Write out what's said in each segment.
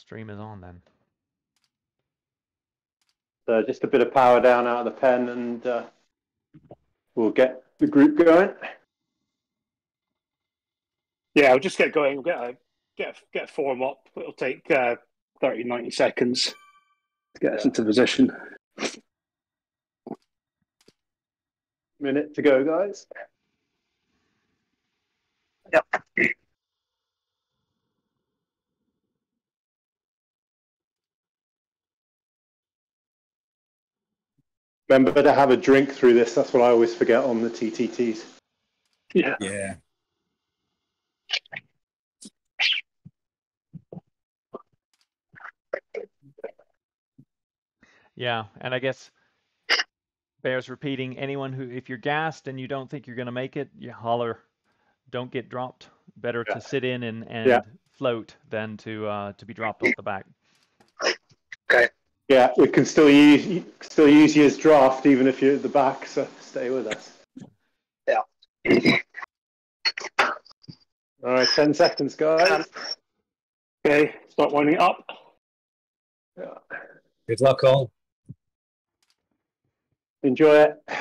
Stream is on then. So just a bit of power down out of the pen, and uh, we'll get the group going. Yeah, we'll just get going. We'll get a get a, get a form up. It'll take uh, 30, 90 seconds to get us into position. Minute to go, guys. Yep. Remember to have a drink through this. That's what I always forget on the TTTs. Yeah. Yeah. Yeah, and I guess bears repeating anyone who if you're gassed and you don't think you're going to make it, you holler. Don't get dropped. Better Yeah. to sit in and, and Yeah. float than to uh, to be dropped off the back. Yeah, we can still use you can still use you as draft even if you're at the back. So stay with us. Yeah. All right, ten seconds, guys. Okay, start winding up. Yeah. Good luck, all. Enjoy it. Oh.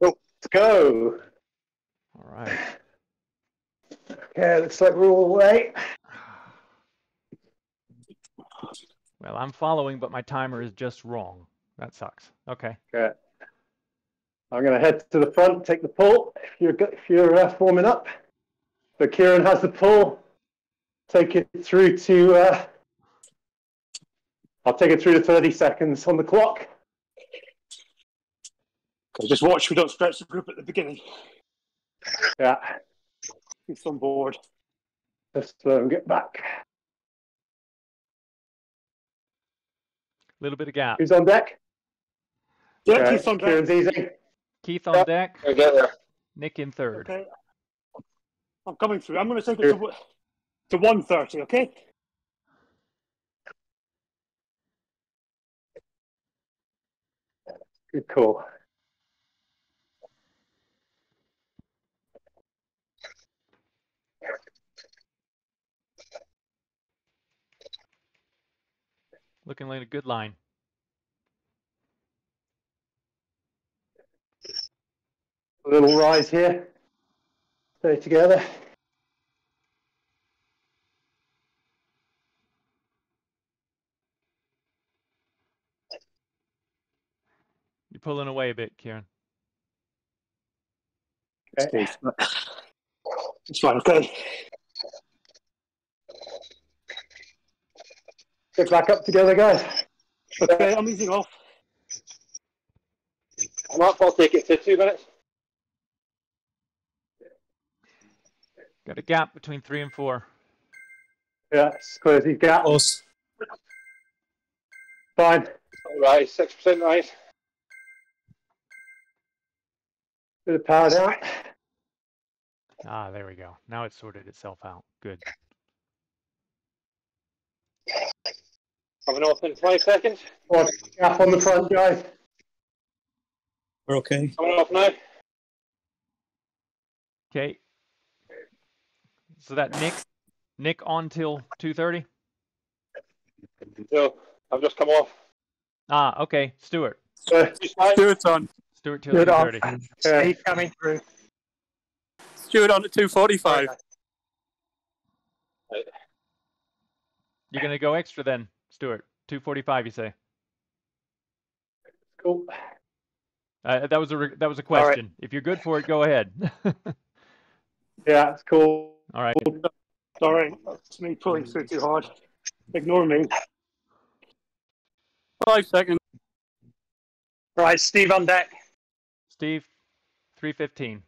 Let's go. All right. Okay, looks like we're all away. Well, I'm following, but my timer is just wrong. That sucks. Okay. Okay. I'm going to head to the front, take the pull. If you're if you're uh, forming up, but Kieran has the pull. Take it through to. Uh, I'll take it through to 30 seconds on the clock. Okay, just watch we don't stretch the group at the beginning. Yeah, It's on board. just let them get back. Little bit of gap. Who's on deck? Yeah, Okay, keep on track. Kieran's easy. Keith on Yep. deck. I get there. Nick in third. Okay. I'm coming through. I'm going to take it to, to 130, okay? Good call. Looking like a good line. A little rise here. Stay together. You're pulling away a bit, Kieran. Okay. It's fine, okay. Get back up together, guys. Okay, I'm easing off. Mark, I'll take it to two minutes. Got a gap between three and four. Yeah, close these gaps. Close. Fine. All right, six percent right. Bit of power down. Ah, there we go. Now it's sorted itself out. Good. Coming off in 20 seconds. One gap on the front, guy. We're okay. Coming off now. Okay. So that Nick, Nick on till two thirty. So I've just come off. Ah, okay. Stuart. So, Stuart's on. Stuart till Good two on. thirty. uh, coming through. Stuart on at 245. You're gonna go extra then, Stuart. Two forty-five, you say? cool. Uh, that was a re- that was a right. question. If you're good for it, go ahead. Yeah, it's cool. All right. Sorry, that's me pulling through too hard. Ignore me. Five seconds. Right, Steve on deck. Steve, three fifteen.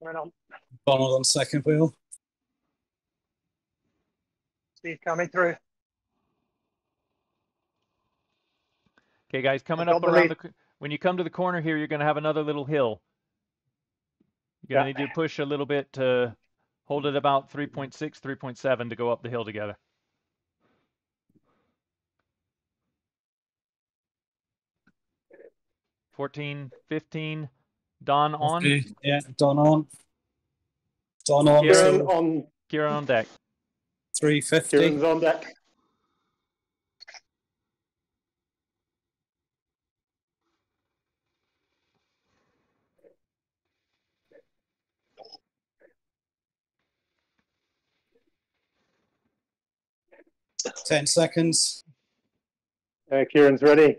Right on. Donald on second wheel. Steve coming through. Okay, guys, coming up around the believe- c- when you come to the corner here, you're gonna have another little hill. You're gonna Yeah. need to push a little bit to hold it about 3.6, 3.7 to go up the hill together. Fourteen, fifteen, Don on, Okay, Yeah, Don on. Don on. Kieran Kieran on. Kieran on deck. 350. Kieran's on deck. 10 seconds. Uh, Kieran's ready.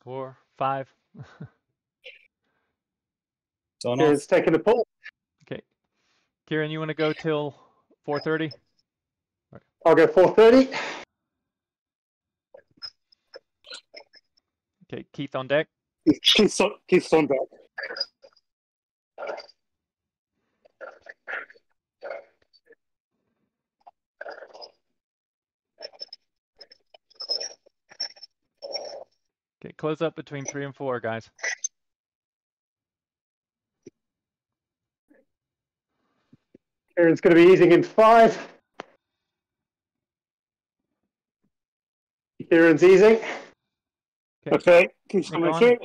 Four, five. Don Kieran's off. taking the pull. Okay. Kieran, you want to go till 4:30? I'll go 430. Okay. Keith on deck. Keith's on, Keith's on deck. Close up between three and four, guys. Kieran's going to be easing in five. Kieran's easing. Okay, Keith's Hang coming on. through.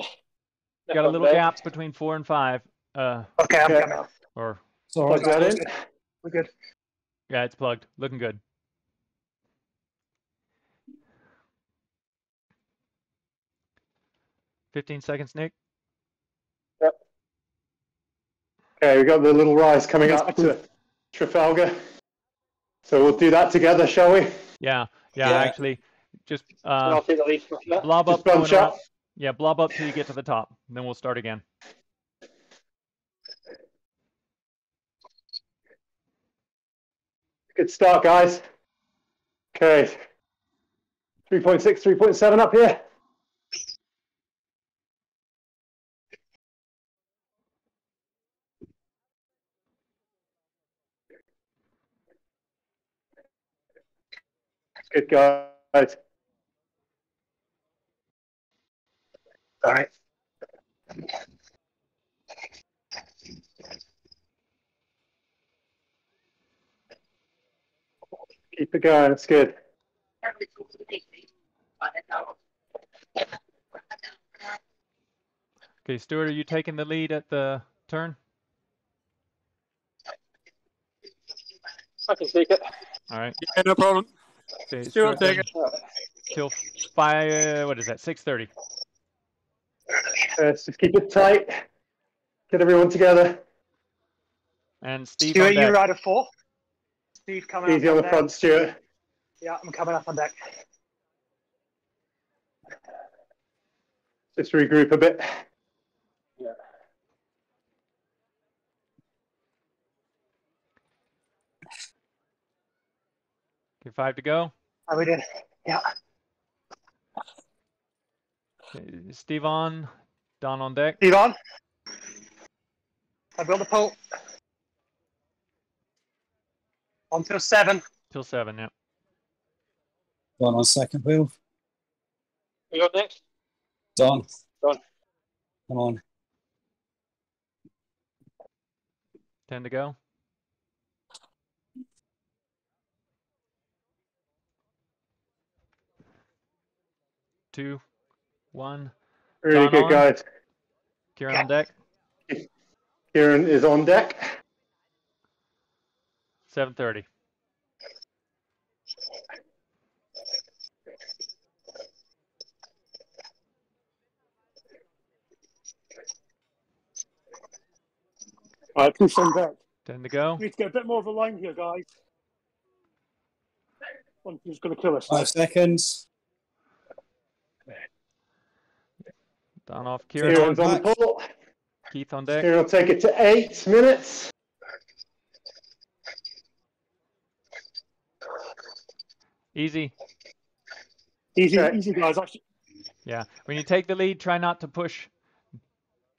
You got a little gap between four and five. Uh, Okay, I'm Okay. coming up. or It's Plug that in. We're good. yeah, it's plugged. Looking good. Fifteen seconds, Nick. Yep. Okay, we've got the little rise coming up to Trafalgar. So we'll do that together, shall we? Yeah, yeah. Yeah. Actually, just uh, I'll take the lead blob up. going bunch up. Yeah, blob up till you get to the top. Then we'll start again. Good start, guys. Okay. 3.6, 3.7 up here. Good, guys. All right. Keep it going. It's good. Okay, Stuart, are you taking the lead at the turn? I can take it. All right. Yeah, no problem. Okay, Stuart, take it. till five. What is that? Six thirty. Let's just keep it tight. Get everyone together. And Steve Stuart, you deck. ride a four. Steve coming Easy up on the deck. front, Stuart. Yeah, I'm coming up on deck. Just regroup a bit. Okay, five to go. How we doing? Yeah. Okay, Steve on. Don on deck. Steve on. I've got the pole. On till seven. Till seven. Yeah. Don on second wheel. You got next? Don. Don. Come on. Ten to go. Two, one. Really Don good, on. guys. Kieran on deck. Kieran is on deck. Seven thirty. All right, please send back. Ten to go. We need to get a bit more of a line here, guys. One who's going to kill us. Five seconds. Don off. Kieran Kieran's on. on the pole. Keith on deck. Kieran will take it to eight minutes. Easy. Easy, Okay. easy, guys. Actually, Yeah. When you take the lead, try not to push.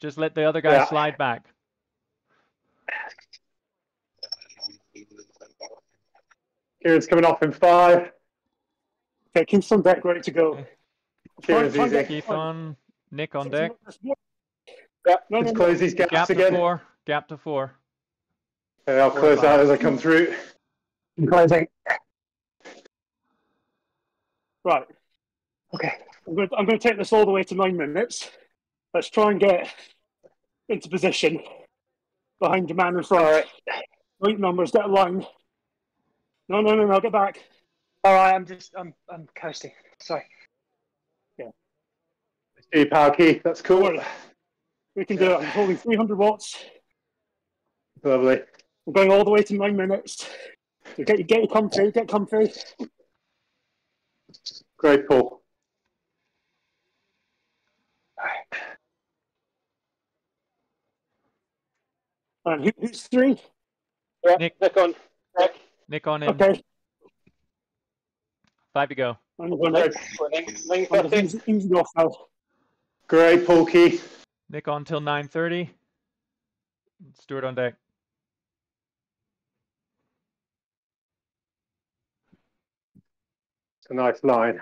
Just let the other guy Yeah. slide back. Kieran's coming off in five. okay, Keith's on deck, ready to go. Okay. Kieran's Try- try easy. Keith on. Nick on deck. Yeah, No, let's no, no. close these gaps Gap to again. four. Gap to four. Okay, I'll Four close that as I come through. I'm Closing. Right. Okay. I'm going, to, I'm going to take this all the way to nine minutes. Let's try and get into position behind the man in front. All right. Right numbers, get a line. No, no, no, no, get back. All right, I'm just I'm I'm coasting. Sorry. G power key. That's cool. We can do it. I'm holding 300 watts. Lovely. We're going all the way to nine minutes. Get, get your comfy, get comfy. Great pull. And who, who's three? Nick. Nick on. Nick. Nick on in. Okay. Five to go. I'm going to Nine I'm thirty. easy, easy off now. Great pull, Keith. Nick on till 9:30. Stewart on deck. It's a nice line.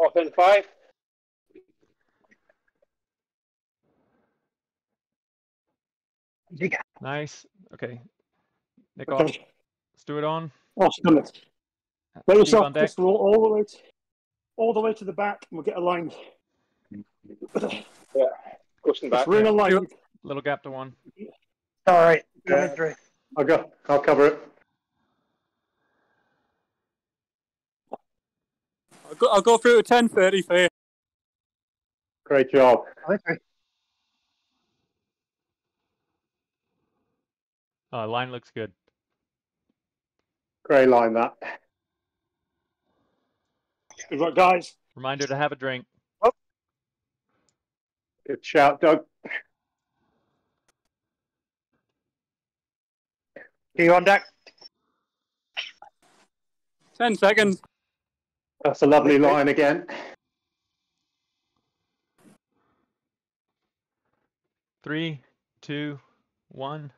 Off in five. You. Nice. Okay. Nick off. Okay. Stewart on. Oh, done it. Let Steve yourself on deck. just roll all the way to, all the way to the back, and we'll get a line. Cushion Just ring a line. Little gap to one. All right. Yeah. Coming. I'll go. I'll cover it. I'll go, I'll go through to 1030 for you. Great job. Coming through. Oh, line looks good. Great line that. Good work, guys. Reminder to have a drink. Oh. Good shout, Doug. You on deck? 10 seconds. That's a lovely line again. Three, two, one.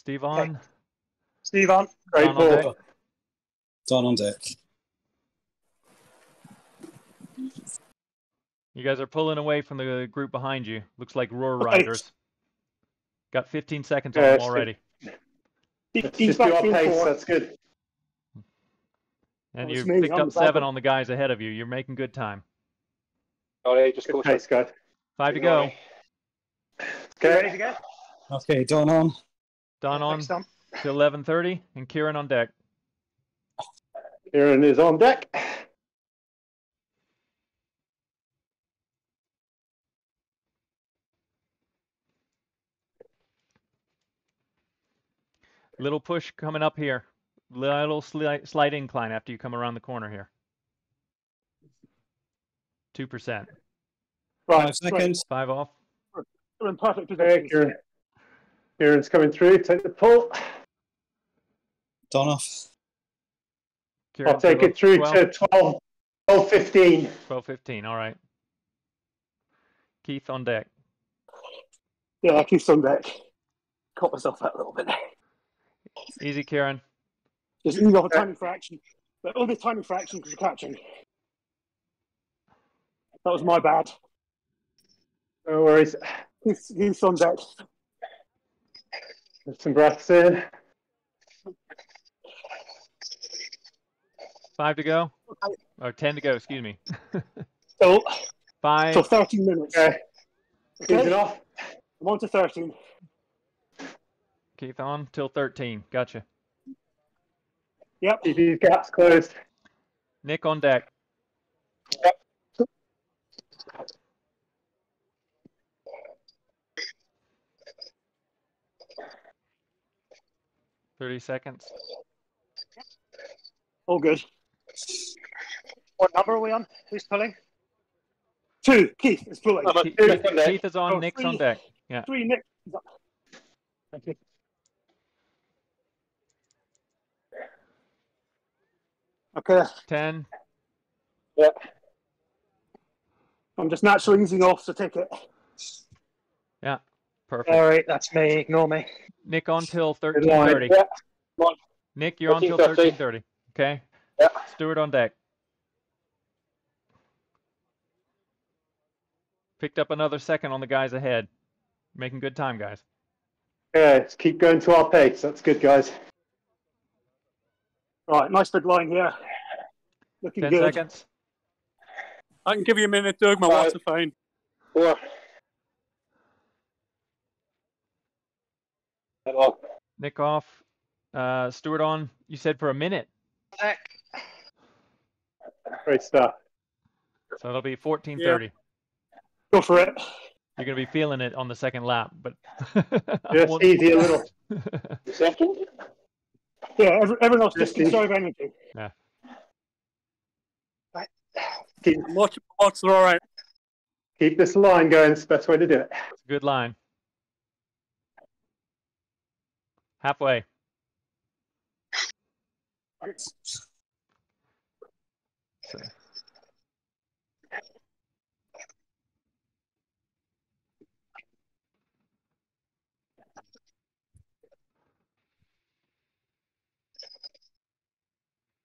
Steve Okay. on. Steve on. Great Don on deck. Don on deck. You guys are pulling away from the group behind you. Looks like roar Okay. riders. Got 15 seconds on Yeah, them already. He- just do back pace. four. That's good. And you've picked I'm up seven one. on the guys ahead of you. You're making good time. Oh, okay, just good pace, guys. Five to go. Okay, ready to go? Okay, Don on. Don on Next time. till 11:30, and Kieran on deck. Kieran is on deck. Little push coming up here. Little slight, slight incline after you come around the corner here. Two percent. Right, Five seconds. Five off. We're in perfect Okay, position. Kieran. Kieran's coming through. Take the pull. Don off. I'll take it through 12, to 12, 12 15. 12, 15. All right. Keith on deck. Yeah, I keep on deck. Caught myself out a little bit. Easy, Kieran. Just easy off a tiny fraction. But only a tiny fraction because you're catching. That was my bad. No worries. He's, he's on deck. Get some breaths in. Five to go. Or ten to go. Excuse me. So, Five. so 13 minutes. Okay. Keep it Okay, off. I'm on to 13. Keith on till 13. Gotcha. Yep. Keep these gaps closed. Nick on deck. Thirty seconds. All good. What number are we on? Who's pulling? Two. Keith is pulling. I'm Keith, two. Keith- Keith is on. Oh, Nick's on deck. Yeah. Three. Nick. Thank you. Okay. Ten. Yeah. I'm just naturally easing off, so take it. Yeah. Perfect. All right, that's me. Ignore me. Nick on till Good thirteen line. thirty. Yeah. Nick, you're on till 13:30. Okay. Yeah. Stewart on deck. Picked up another second on the guys ahead. Making good time, guys. Yeah, let's keep going to our pace. That's good, guys. Right. Nice big line here. Looking Ten good. seconds. I can give you a minute, Doug. My Five. watch are fine. Four. Nick off. Uh, Stewart on. You said for a minute. Deck. Great stuff. So it'll be 14:30. Go for it. You're going to be feeling it on the second lap, but Just Well- easy a little. Second? Yeah, every, everyone else just Fifteen. conserve energy. Yeah. Keep, Watch watch they're all right. keep this line going. It's the best way to do it. good line. Halfway. So-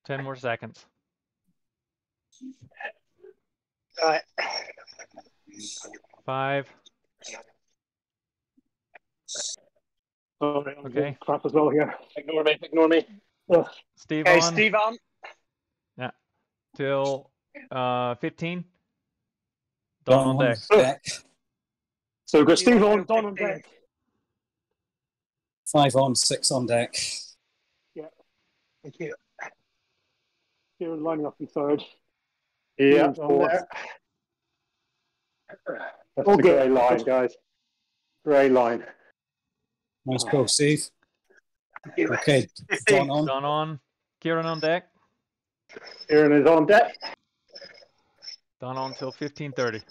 Ten more seconds. Five. Sorry, I'm Okay. doing crap as well here. Ignore me. Ignore me. Steve Okay, on Steve on. Yeah. Till uh, 15. Don Don on deck. deck. So we've got Steve Steve on on, Don on deck. Five on, six on deck. Yeah. Thank you. Kieran lining up in third. Yeah, on four. That's All a good. grey line, guys. Grey line. Nice pull, Steve. Okay, Don on. Don on. Kieran on deck. Kieran is on deck. Don on till 15:30.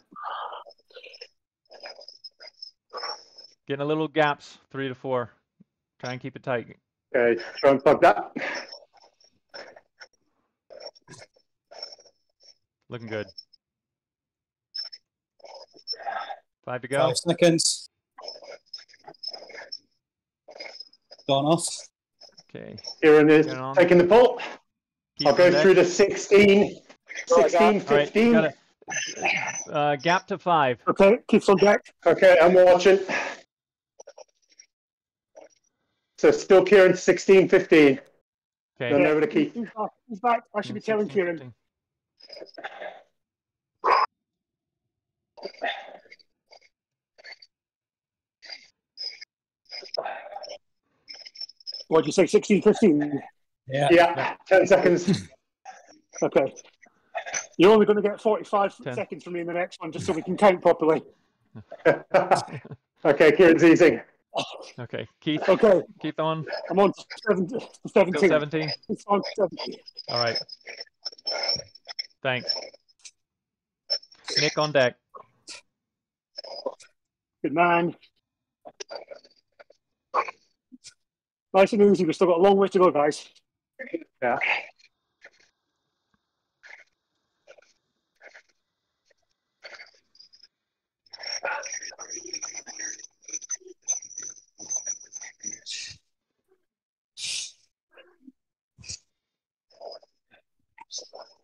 Getting a little gaps, three to four. Try and keep it tight. Okay, try and plug that. Looking good. Five to go. Five seconds. Don off. Okay. Kieran is on. taking the pull. Keep I'll go deck. through the 16, 16, All right, 15. got it. Uh, gap to five. Okay, keeps on deck. Okay, I'm watching. So still Kieran 16, 15. Okay. Then over to Keith. He's back. He's back. I should be telling 16, Kieran. 15. What did you say? 16, 15? Yeah. Yeah, 10 seconds. Okay. You're only going to get 45 Ten. seconds from me in the next one, just so we can count properly. okay, Kieran's easing. Okay. Keith, Okay, Keith on. I'm on 17. 17. 17. It's on 17. All right. Thanks. Nick on deck. Good man. Nice and easy. We've still got a long way to go, guys. Yeah.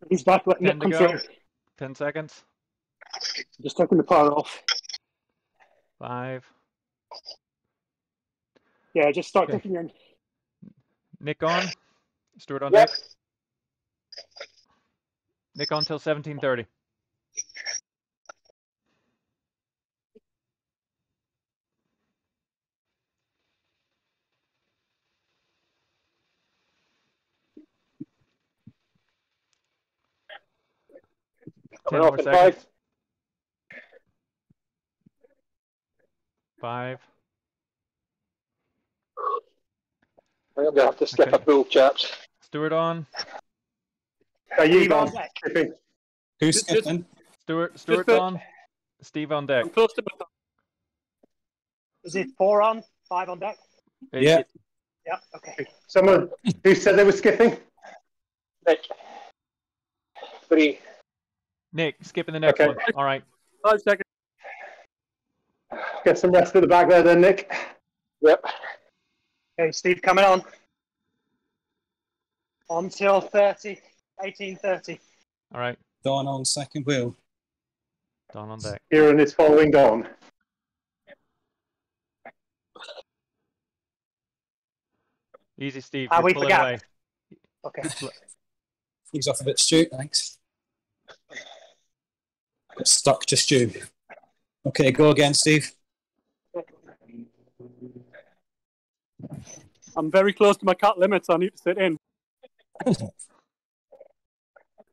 He's back. Let Ten Nick to come go. through. 10 seconds. Just taking the power off. Five. Yeah, just start Okay. kicking in. Nick on. Stuart on Yep. deck. Nick on till 17:30. Ten more seconds. five. Five. I'm going to have to skip Okay. a bull, chaps. Stuart on. Are you Steve on gone? deck. Skipping. Who's Just- just- skipping? Stuart. Stuart's put- on. Steve on deck. I'm close to my Is it four on, five on deck? Yeah. Yeah, okay. Someone who said they were skipping? Nick. Three. Nick, skipping the next Okay. one. All right. five seconds. Get some rest at the back there then, Nick. Yep. Okay, Steve coming on. On till 30, 18.30. All right. Don on second wheel. Don on deck. Kieran is following Don. Easy, Steve. Ah, You're we pulling forgot. away. Okay. He's off a bit, Stu. Thanks. Got stuck to Stu. Okay, go again, Steve. I'm very close to my cut limits. I need to sit in.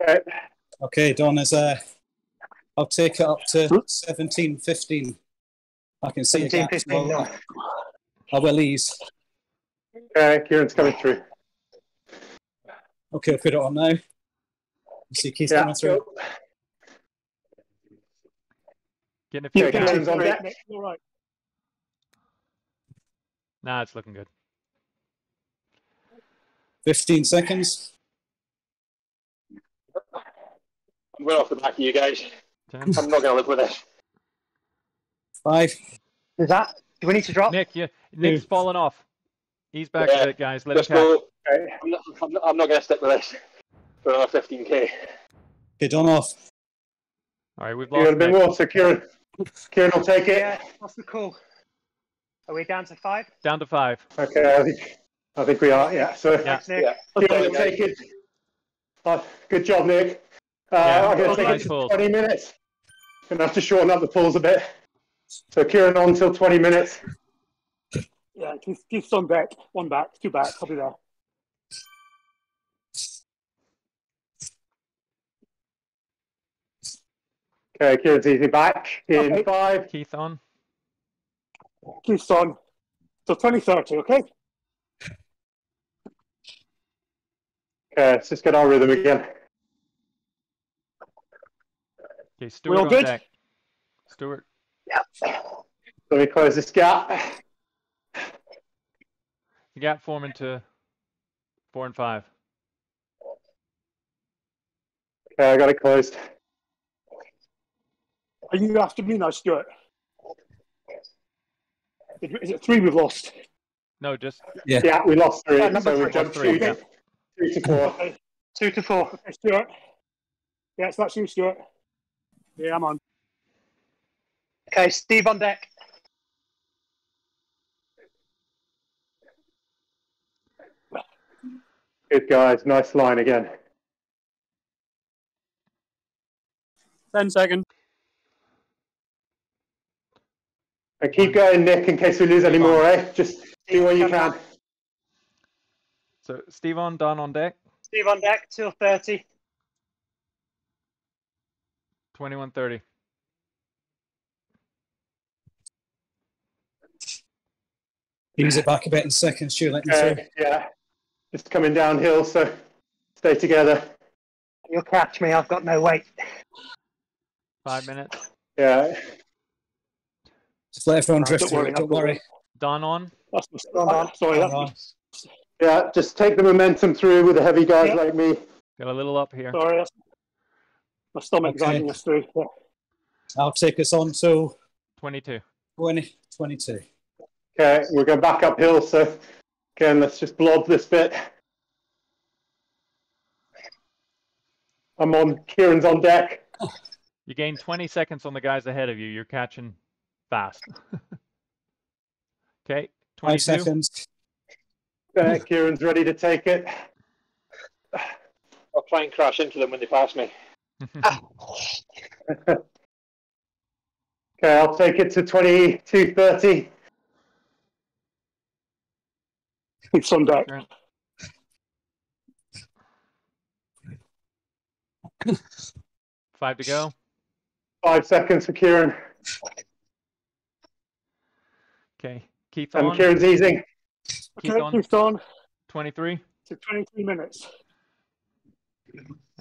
Okay. Okay, Don is uh I'll take it up to 17, 15. I can see 17, again. 15, no. I will ease. Okay, Kieran's coming through. Okay, I'll put it on now. You see Keith Yeah, coming through. go. Getting a few Yeah, on Great, deck. All right. Nah, it's looking good. 15 seconds. I'm going off the back of you guys. Ten. I'm not going to live with this. Five. Is that? Do we need to drop? Nick, you, Nick's falling off. He's back Yeah. a bit, guys. Let Let's catch. go. Okay. I'm not, not, not going to stick with this for another 15k. Okay, Don off. All right, we've You got a lost bit more, secure. Kieran, Kieran will take it. Yeah. What's the call? Are we down to five? Down to five. Okay, I think, I think we are, yeah. So Yeah. Thanks, Nick. Yeah. Kieran will take it. Oh, good job, Nick. Uh, Yeah, I'm going to take nice it to pulls. 20 minutes. Going to have to shorten up the pulls a bit. So Kieran on till 20 minutes. Yeah, Keith, Keith's on back, One back, two back. I'll be there. Okay, Kieran's easy back in Okay. five. Keith on. Keith's on. So 2030, okay? Okay, let's just get our rhythm again. Okay, Stuart We all good? deck. Stuart. Let me close this gap. The gap forming to four and five. Okay, I got it closed. Are you after me now, Stuart? Is is it three we've lost? No, just Yeah, we lost three, Yeah, so we three. jumped Three, two, yeah. three to four. Two to four. okay, Stuart. Yeah, so that's you, Stuart. Yeah, I'm on. Okay, Steve on deck. Good guys, nice line again. 10 seconds. And keep going, Nick, in case we lose any more, eh? Just do what you can. so Steve on, Don on deck. Steve on deck till 30. Twenty-one thirty. Use it back a bit in seconds, Stu. Let me through. Okay, yeah. Just coming downhill, so stay together. You'll catch me. I've got no weight. Five minutes. Yeah. Just let everyone drift don't through worry, it. Don't worry. Don on. That's my, on. sorry, Hold on. Yeah, just take the momentum through with the heavy guys Yeah. like me. Got a little up here. sorry, my stomach's Okay. dragging us through. Yeah. I'll take us on to Twenty-two. 20, 22. Okay, we're going back uphill, so again, let's just blob this bit. I'm on, Kieran's on deck. You gain twenty seconds on the guys ahead of you. You're catching fast. okay. Five 22. seconds. Uh, Kieran's ready to take it. I'll try and crash into them when they pass me. Okay, I'll take it to 22.30. Keith's on deck. Five to go. Five seconds for Kieran. Okay. Keith And on. Kieran's easing. Keith Okay, on. Keith's on Twenty-three. to 23 minutes.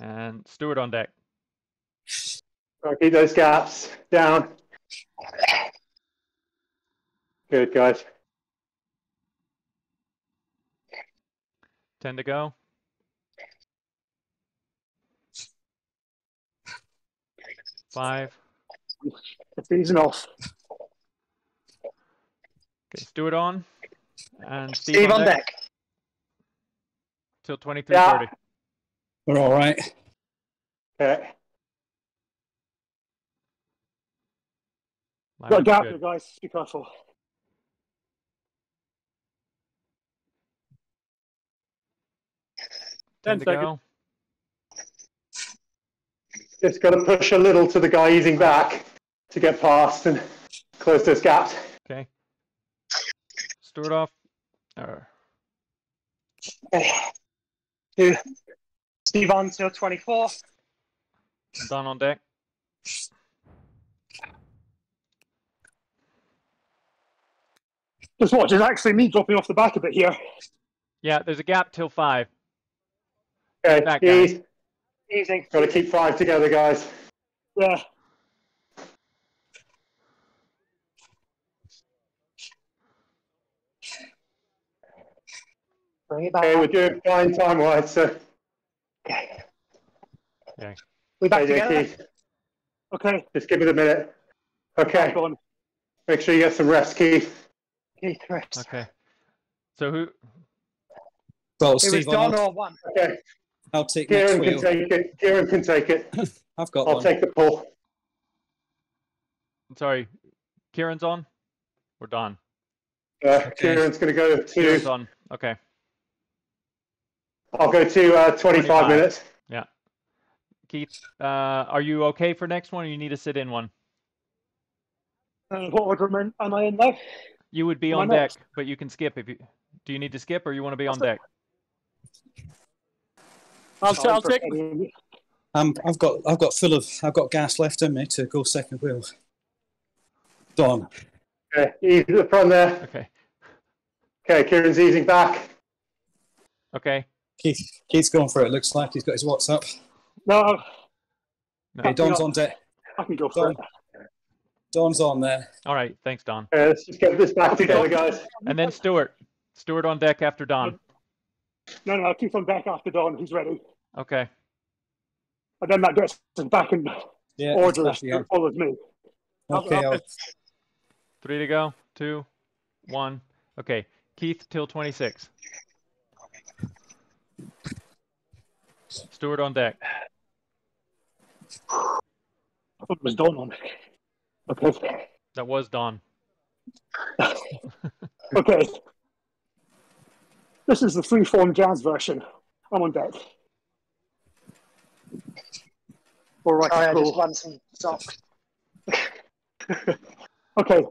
And Stuart on deck. I'll keep those gaps down. Good, guys. Ten to go. Five. It's easing off. Okay. Stuart on. And Steve, Steve on deck. till 23.30. Yeah. We're all right. Okay. Got a gap here, guys. Be careful. Ten 10 to seconds. go. Just got to push a little to the guy easing back to get past and close those gaps. Okay. Stuart off. Or Okay. Two. Steve on till 24. Don on deck. Just watch, it's actually me dropping off the back a bit here. Yeah, there's a gap till five. Okay, Back, guys. ease. Easy. Got to keep five together, guys. Yeah. Bring it back. Okay, we're doing fine time wise, so Okay. Okay. We back AJ together? Keith, Okay. just give it a minute. Okay, make sure you get some rest, Keith. Keith, rest. Okay. So who? Well, It was Steve, Don or one. Okay, I'll take next Kieran can wheel. take it. Kieran can take it. I've got I'll one. take the pull. Sorry, Kieran's on. Or Don? Uh, Kieran's going to go to. Kieran's on. Okay. I'll go to uh, 25 25. minutes. Yeah. Keith, uh, are you okay for next one, or you need to sit in one? Uh, what order am I- am I in now? You would be Why on not? deck, but you can skip if you. Do you need to skip, or you want to be on deck? I'll, t- I'll take. Um, I've got I've got full of I've got gas left in me to go second wheel. Don. Okay, ease the front there. Okay. Okay, Kieran's easing back. Okay. Keith Keith's going for it. Looks like he's got his WhatsApp. No, No. Okay, Don's on deck. I can go for Don. it. Don's on there. All right. Thanks, Don. Okay, let's just get this back Okay. together, guys. And then Stuart. Stuart on deck after Don. No, no, Keith on back after Don. He's ready. Okay. And then that gets us back in Yeah. order as exactly, yeah. follows me. Okay. I'll, Three to go. Two. One. Okay. Keith till 26. Stuart on deck. I it was Don on. Okay. That was Don. Okay. This is the freeform jazz version. I'm on deck. All right, Sorry, I just cool. won some socks. Okay.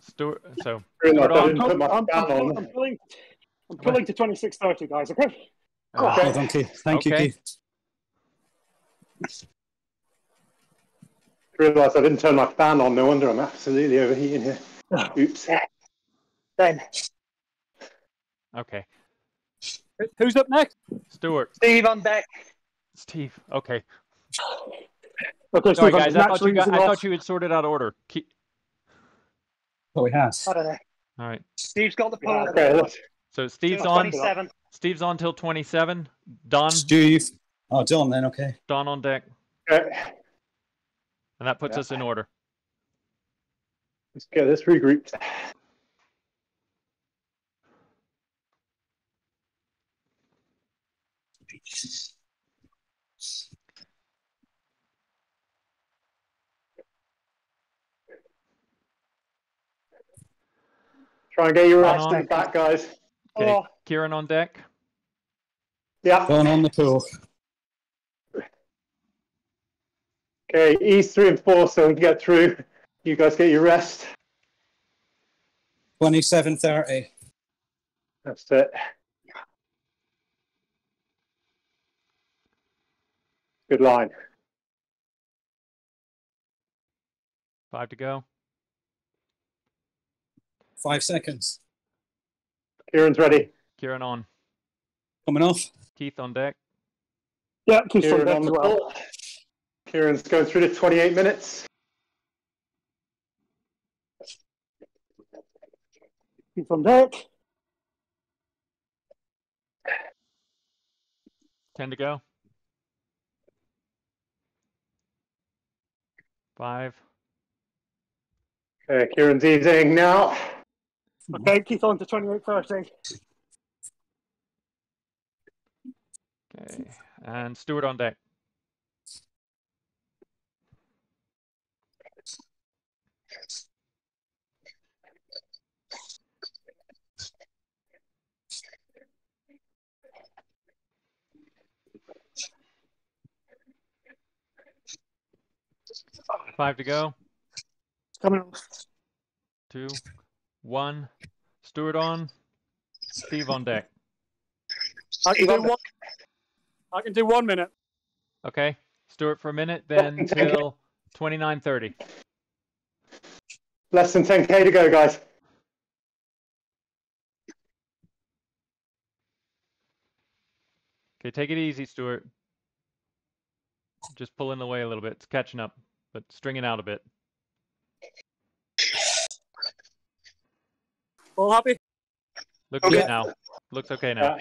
Stuart. So Realised I on. didn't put my I'm, I'm, on. I'm pulling, I'm pulling to 26.30, guys, okay? Uh, well done, Keith. Thank Okay. you, Keith. Realised I didn't turn my fan on. No wonder I'm absolutely overheating here. Oops. Then okay. Who's up next? Stuart. Steve on back. Steve. Okay. Okay, Sorry, Steve, I'm guys. I thought you got, I using off- thought you had sorted out order. Ke- Oh, he has. I don't know. All right. Steve's got the pull. Okay, So Steve's on. 27. Steve's on till 27. Don. Stu, you. Oh, Don. Then okay. Don on deck. okay, And that puts us in order. let's get this regrouped. Try and get your Hang rest on. in back, guys. Okay. Oh. Kieran on deck. Yeah. Don on the pool. Okay, ease three and four so we can get through. You guys get your rest. Twenty-seven thirty. That's it. Good line. Five to go. Five seconds. Kieran's ready. Kieran on. Coming off. Keith on deck. Yeah, Keith's on deck as well. Kieran's going through the 28 minutes. Keith's on deck. Ten to go. Five. Okay, Kieran's easing now. Okay, Keith on to 28.30. Okay. And Stuart on deck. Five to go. It's coming on. Two. One. Stuart on. Steve on deck. I can do one. I can do one minute. Okay. Stuart for a minute, then Less than 10K. till 29:30. Less than 10k to go, guys. Okay, take it easy, Stuart. Just pulling away a little bit. It's catching up, but stringing out a bit. All happy? Looks Okay. good now. Looks okay now. Uh,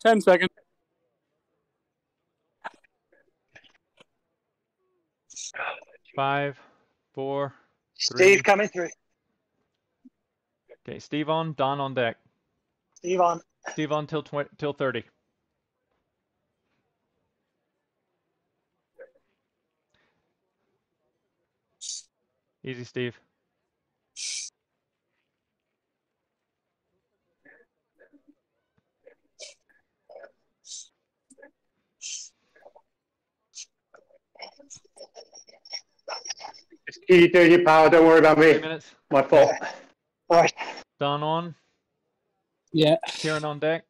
Ten seconds. Five, four. Steve Three. coming through. Okay, Steve on, Don on deck. Steve on. Steve on till tw- till 30. Easy, Steve. Just keep doing your power. Don't worry about me. minutes. My fault. All right. Done on, Yeah. Kieran on deck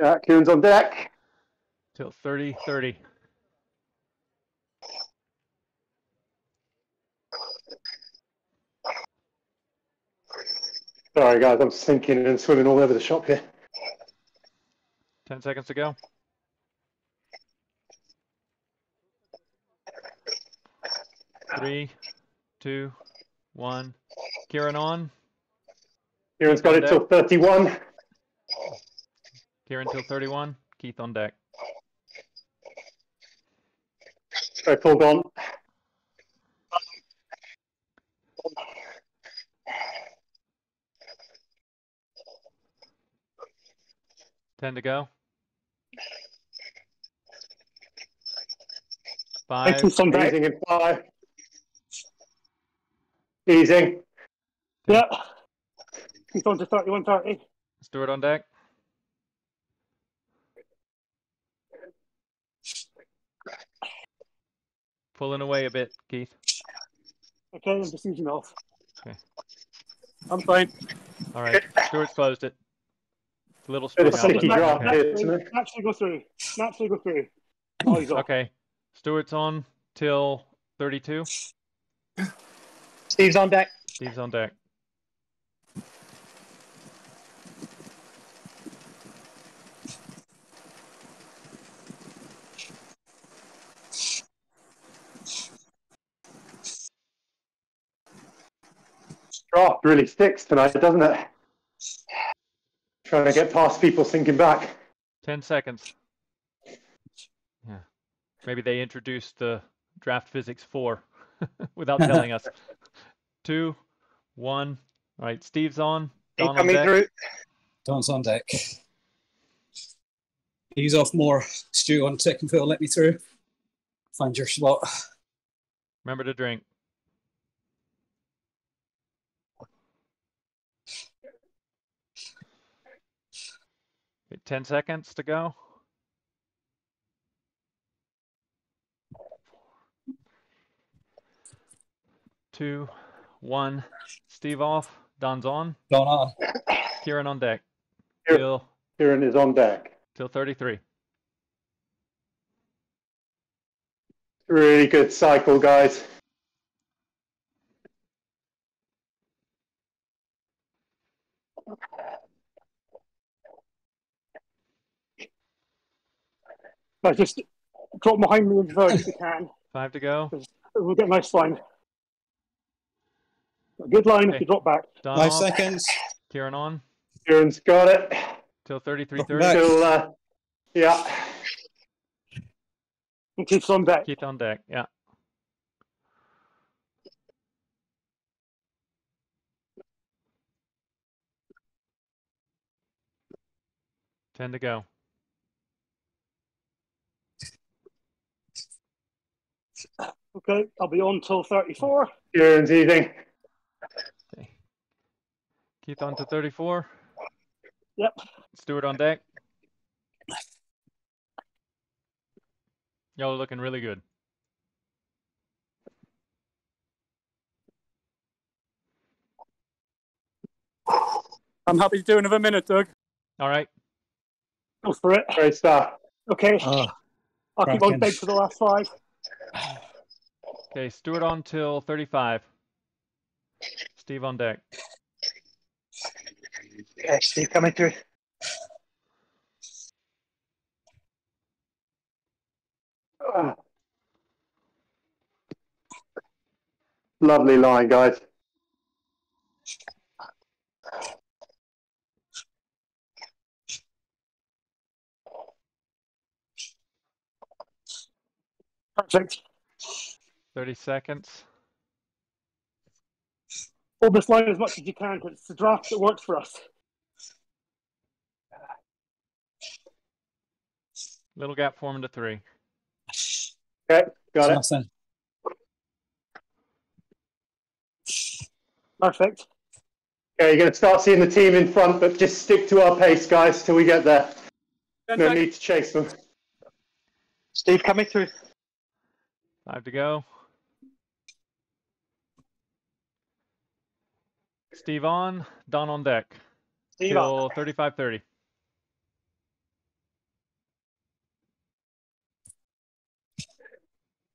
Yeah, Kieran's on deck. till 30 30. Sorry, guys. I'm sinking and swimming all over the shop here. 10 seconds to go. Three, two, one. Kieran on. Kieran's got it till 31. Kieran till 31. Keith on deck. So full gone. Ten to go. Five, Thank you, Sunday. In five. Easing. Yeah. He's on to 31 30. Stuart on deck. Pulling away a bit, Keith. Okay, I'm just using off. Okay. I'm fine. All right, Stuart's closed it. It's a little Bit of strung out, sticky but drop okay. here. Naturally go through. Naturally go through. Oh, he's. Okay, Stuart's on till 32. Steve's on deck. Steve's on deck. Draft really sticks tonight, doesn't it? Trying to get past people sinking back. 10 seconds. Yeah. Maybe they introduced the draft physics 4 without telling us. Two, one. All right, Steve's on. Steve Don on coming deck. through. Don's on deck. He's off more. Stu on second fill. Let me through. Find your slot. Remember to drink. Okay, 10 seconds to go. Two, one. Steve off. Don's on. Don on. Kieran on deck. Here. Till Kieran is on deck. till 33. Really good cycle, guys. Guys, just drop behind me as far as you can. Five to go. We'll get a nice line. A good line Okay. if you drop back. Don Five off. seconds. Kieran on Kieran's got it. till 33 Welcome 30. Till, uh, yeah. And keeps on deck. Keith on deck. Yeah. Ten to go. Okay, I'll be on till 34. Kieran's easing. Okay. Keith on to 34. Yep. Stuart on deck. Y'all are looking really good. I'm happy to do another minute, Doug. All right. Go for it. Great stuff. Okay. Oh, I'll keep on big for the last five. Okay, Stuart on till 35. Steve on deck. Okay, Steve coming through. Lovely line, guys. Perfect. 30 seconds. Hold this line as much as you can because it's the draft that works for us. Little gap forming to three. Okay, got it. nice then. Perfect. Okay, you're going to start seeing the team in front, but just stick to our pace, guys, till we get there. Ten No seconds. need to chase them. Steve coming through. Five to go. Steve on, Don on deck. Steve till 35:30.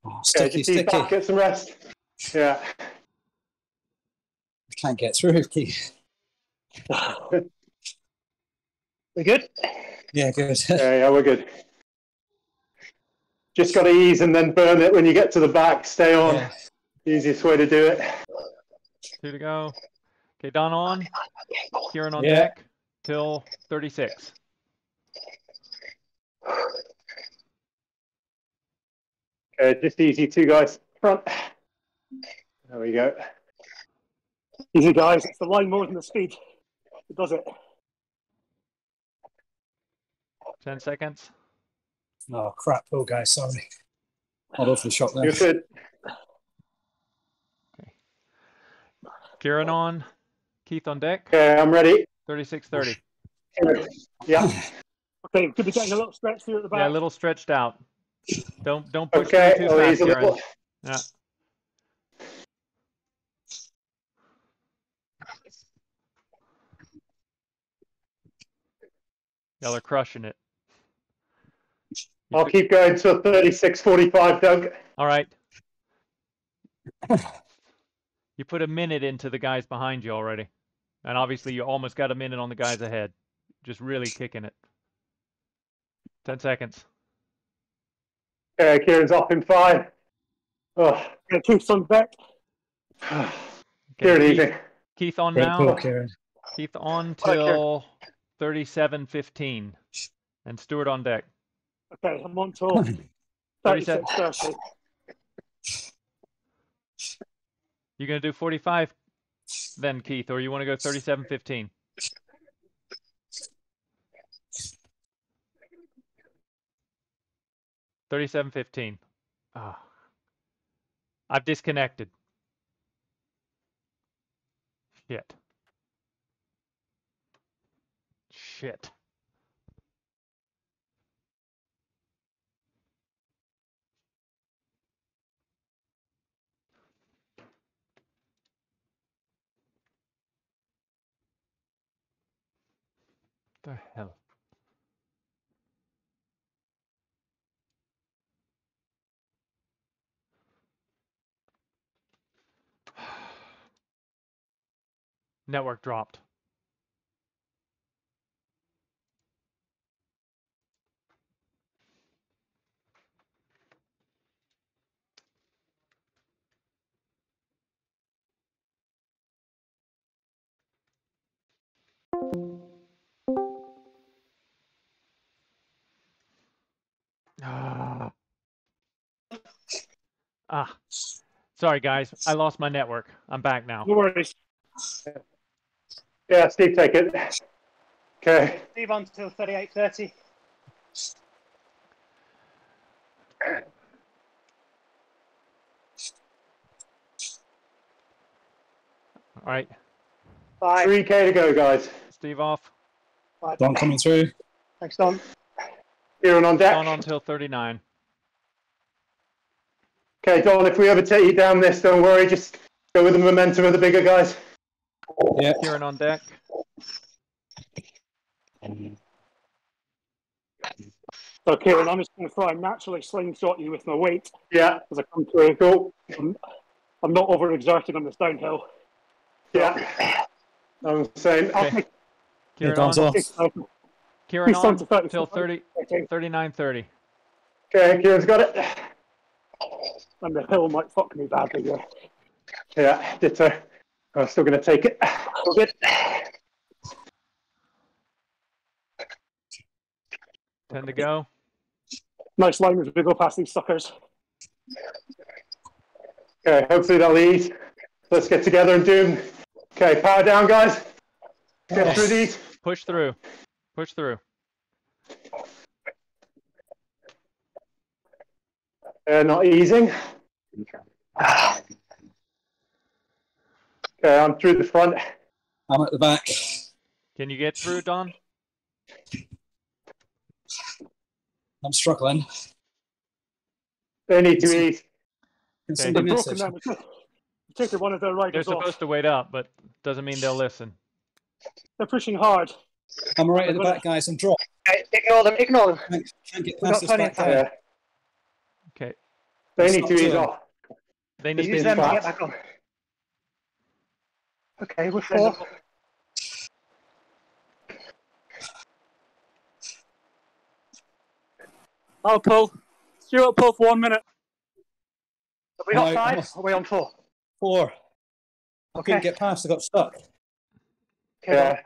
Oh, Okay, sticky, just ease sticky. back, get some rest. Yeah. I can't get through. Keith. We're good? Yeah, good. Yeah, yeah, we're good. Just got to ease and then burn it when you get to the back. Stay on. Yeah. Easiest way to do it. Two to go. Okay, Don on, Kieran on Yeah. deck till 36. Okay, just easy, two guys front. There we go. Easy, guys. It's the line more than the speed. It does it. 10 seconds. Oh crap! Oh, guys, sorry. All over the shot there. You're good. Kieran on, Keith on deck, Okay, I'm ready. 36:30. Yeah. Okay, could be getting a little stretched here at the back. Yeah, a little stretched out. Don't don't push Okay, through too I'll fast, ease a Kieran. little. Yeah. Y'all are crushing it. You I'll fi- keep going to 36.45, Doug. All right. You put a minute into the guys behind you already. And obviously you almost got a minute on the guys ahead. Just really kicking it. 10 seconds. Okay, Kieran's off in five. Oh, Yeah, Keith's on deck. Okay, Kieran, Keith, easy. Keith on Great now. call, Kieran. Keith on Hi, Kieran. till 37.15. And Stuart on deck. Okay, I'm on till 37. 36 30. You gonna do 45 then, Keith, or you want to go 37.15? Thirty-seven fifteen. Ah, I've disconnected. Shit. Shit. The hell. Network dropped. Ah. Ah. Sorry, guys. I lost my network. I'm back now. No worries. Yeah, Steve, take it. Okay. Steve on till 38 30. All right. Five. 3K to go, guys. Steve off. Five. Don coming through. Thanks, Don. Kieran on deck. On until 39. Okay, Don, if we ever take you down this, don't worry, just go with the momentum of the bigger guys. Yeah. Kieran on deck. So, Kieran, I'm just going to try and naturally slingshot you with my weight Yeah, as I come through. cool. I'm, I'm not overexerting on this downhill. Yeah. I'm the same. I'll Okay. Kieran Don's on. off. it. Kieran He's on on to 30. till 30, Okay, 39.30. Okay, Kieran's got it. And the hill might fuck me badly here. Yeah, ditto. I'm still going to take it. We're good. 10 to go. Nice line as we go past these suckers. Okay, hopefully that'll ease. Let's get together and do 'em. Okay, power down, guys. Get through these. Push through. Push through. Uh, not easing. Okay, I'm through the front. I'm at the back. Can you get through, Don? I'm struggling. They need to ease. Can send a They're broken message. down. One of their They're riders off. supposed to wait up, but doesn't mean they'll listen. They're pushing hard. I'm right at the back, guys. I'm dropped. Okay, ignore them, ignore them. Can't, can't get We've past got this back guy. Okay. they It's need to ease off. They need Use to them to get back on. Okay, we're four. I'll pull. Stuart, pull for one minute. Have we got No, five? almost. Are we on four? Four. I Okay. couldn't get past. I got stuck. Okay, Yeah,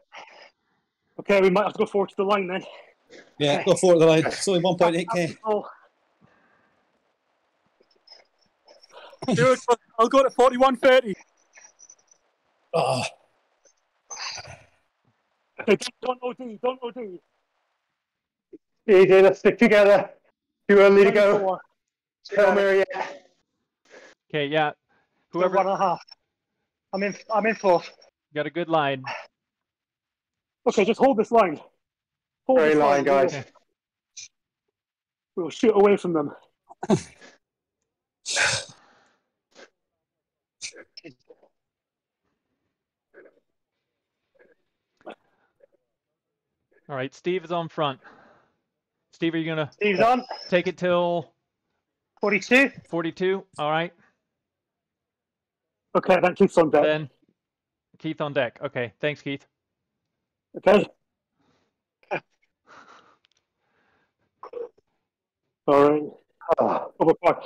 Okay, we might have to go forward to the line then. Yeah, go for to The line. It's only 1.8k. Oh, Stuart, I'll go to 41.30. Ah. Oh, Okay, don't OD, don't OD. easy. Let's stick together. Too early to go. 24. Hail Mary. Okay, yeah. whoever Whoever one and a half. I'm in. I'm in fourth. got a good line. Okay, just hold this line. Hold Great this line, guys. Okay. We'll shoot away from them. All right, Steve is on front. Steve, are you gonna Steve's on. take it till 42. 42? All right. Okay, that keeps on deck. Then Keith on deck. Okay, thanks, Keith. Okay. All right. Ah, oh, Over par.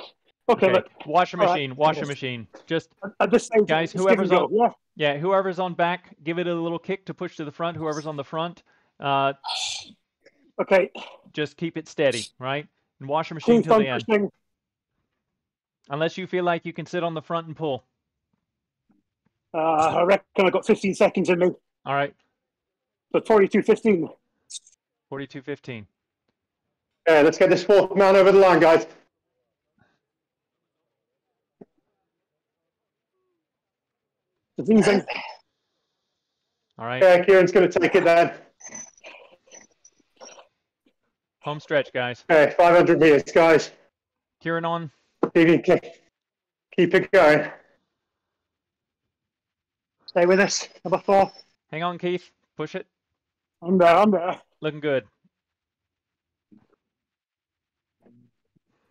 Okay, Okay, washer all right. machine, washer machine. Just At this stage, Guys, whoever's go, Yeah. yeah, whoever's on back, give it a little kick to push to the front. Whoever's on the front, uh, Okay. just keep it steady, right? And washer machine Keith till the end, pushing. unless you feel like you can sit on the front and pull. Uh, I reckon I got 15 seconds in me. All right, But 42 15. 42-15. yeah, let's get this fourth man over the line, guys. All right, Yeah, Kieran's going to take it then. Home stretch, guys. Okay, 500 meters, guys. Kieran on. See if keep it going. Stay with us. Number four. Hang on, Keith. Push it. I'm there. I'm there. Looking good.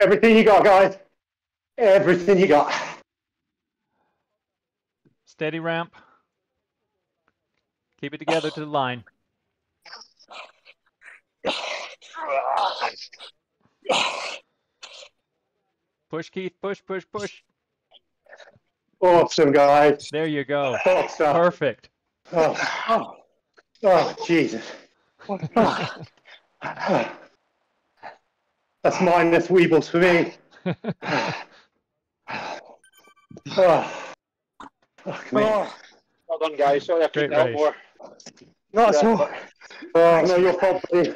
Everything you got, guys. Everything you got. Steady ramp. Keep it together to the line. Push, Keith. Push, push, push. Awesome, guys. There you go. Top stuff. Perfect. Oh, Oh, oh, Jesus. That's minus Weebles for me. Oh, fuck me. oh, Well done, guys. Sorry I couldn't Great help race. more. Not at Yeah. all. Oh, no, your fault. buddy.